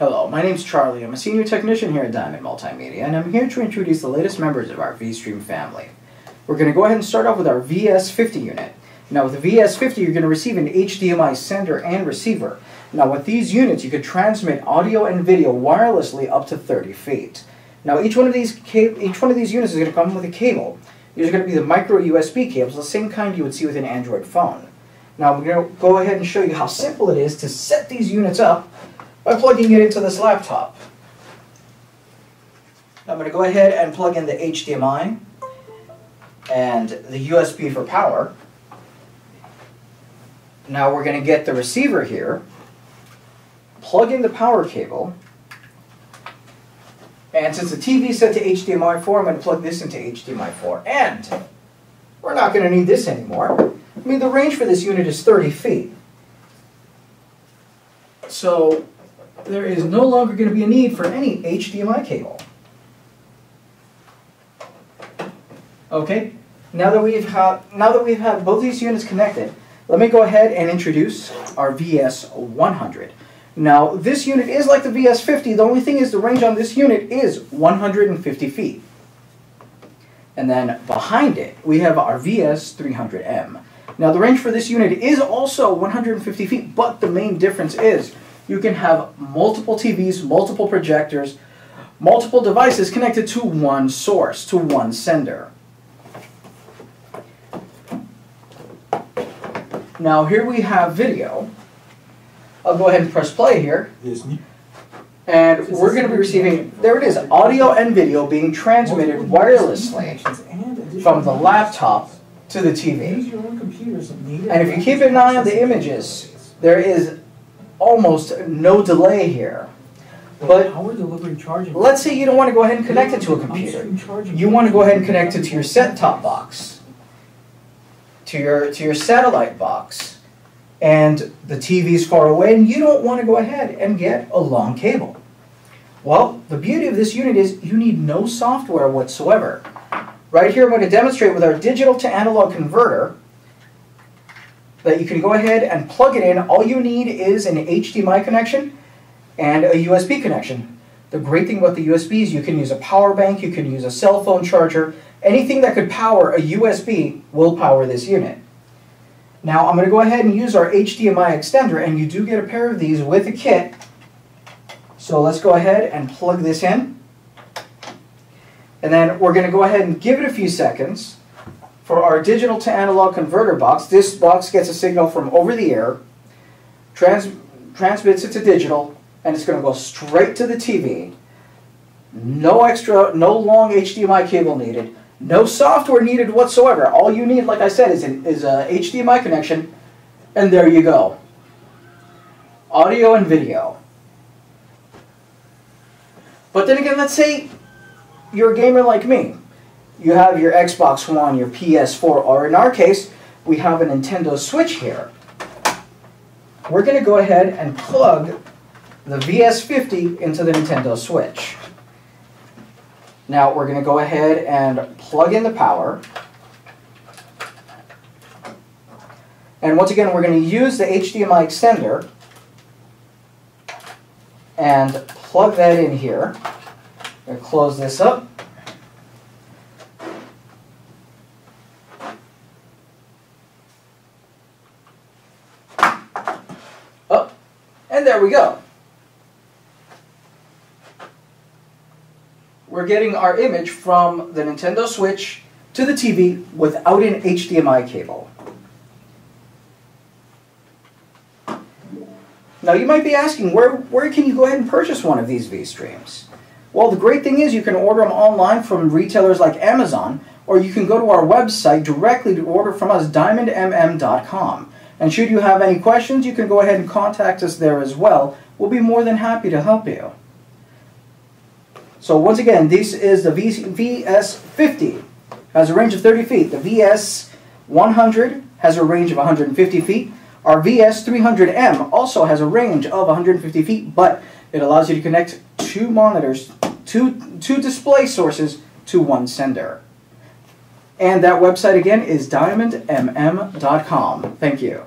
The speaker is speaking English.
Hello, my name's Charlie. I'm a senior technician here at Diamond Multimedia, and I'm here to introduce the latest members of our VStream family. We're going to go ahead and start off with our VS50 unit. Now with the VS50, you're going to receive an HDMI sender and receiver. Now with these units, you could transmit audio and video wirelessly up to 30 feet. Now each one of these each one of these units is going to come with a cable. These are going to be the micro USB cables, the same kind you would see with an Android phone. Now we're going to go ahead and show you how simple it is to set these units up by plugging it into this laptop. I'm going to go ahead and plug in the HDMI and the USB for power. Now we're going to get the receiver here, plug in the power cable, and since the TV is set to HDMI 4, I'm going to plug this into HDMI 4. And we're not going to need this anymore. I mean, the range for this unit is 30 feet. So there is no longer going to be a need for any HDMI cable. Okay, now that we've had now that we've had both these units connected, let me go ahead and introduce our VS100. Now this unit is like the VS50. The only thing is the range on this unit is 150 feet. And then behind it we have our VS300M. Now the range for this unit is also 150 feet, but the main difference is you can have multiple TVs, multiple projectors, multiple devices connected to one source, to one sender. Now here we have video. I'll go ahead and press play here. And we're going to be receiving, there it is, audio and video being transmitted wirelessly from the laptop to the TV. And if you keep an eye on the images, there is almost no delay here. But let's say you don't want to go ahead and connect it to a computer. You want to go ahead and connect it to your set-top box, to your, to your satellite box, and the TV is far away, and you don't want to go ahead and get a long cable. Well, the beauty of this unit is you need no software whatsoever. Right here I'm going to demonstrate with our digital to analog converter that you can go ahead and plug it in. All you need is an HDMI connection and a USB connection. The great thing about the USB is you can use a power bank, you can use a cell phone charger, anything that could power a USB will power this unit. Now I'm going to go ahead and use our HDMI extender and you do get a pair of these with a kit. So let's go ahead and plug this in. And then we're going to go ahead and give it a few seconds for our digital to analog converter box, this box gets a signal from over the air, trans transmits it to digital, and it's going to go straight to the TV. No extra, no long HDMI cable needed. No software needed whatsoever. All you need, like I said, is, an, is a HDMI connection, and there you go. Audio and video. But then again, let's say you're a gamer like me you have your Xbox One, your PS4, or in our case, we have a Nintendo Switch here. We're going to go ahead and plug the VS50 into the Nintendo Switch. Now we're going to go ahead and plug in the power. And once again, we're going to use the HDMI extender and plug that in here. Close this up. There we go. We're getting our image from the Nintendo Switch to the TV without an HDMI cable. Now you might be asking, where, where can you go ahead and purchase one of these V-Streams? Well, the great thing is you can order them online from retailers like Amazon, or you can go to our website directly to order from us, diamondmm.com. And should you have any questions, you can go ahead and contact us there as well. We'll be more than happy to help you. So once again, this is the VS50. Has a range of 30 feet. The VS100 has a range of 150 feet. Our VS300M also has a range of 150 feet, but it allows you to connect two monitors, two, two display sources to one sender. And that website again is diamondmm.com. Thank you.